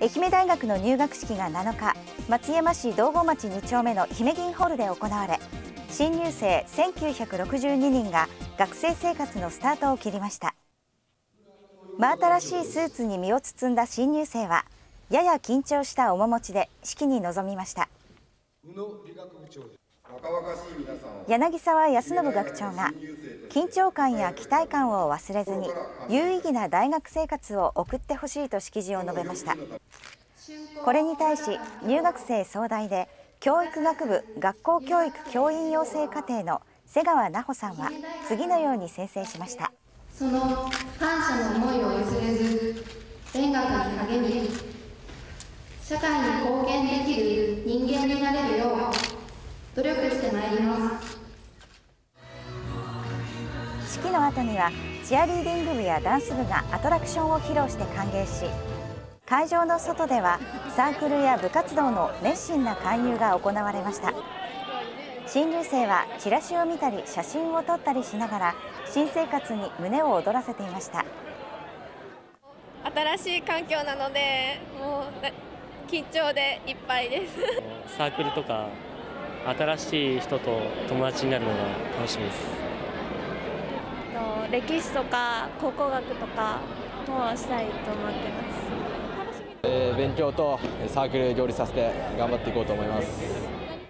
愛媛大学の入学式が7日松山市道後町2丁目の姫銀ホールで行われ新入生1962人が学生生活のスタートを切りました。真新しいスーツに身を包んだ新入生はやや緊張した面持ちで式に臨みました。柳沢康信学長が緊張感や期待感を忘れずに有意義な大学生活を送ってほしいと式辞を述べました。これに対し入学生総代で教育学部学校教育教員養成課程の瀬川奈穂さんは次のように宣誓しました。その感謝式の後にはチアリーディング部やダンス部がアトラクションを披露して歓迎し会場の外ではサークルや部活動の熱心な勧誘が行われました。新入生はチラシを見たり写真を撮ったりしながら新生活に胸を躍らせていました。新しい環境なのでもう緊張でいっぱいです。サークルとか新しい人と友達になるのが楽しみです歴史とか考古学とかもしたいと思ってますえー、勉強とサークル両立させて頑張っていこうと思います。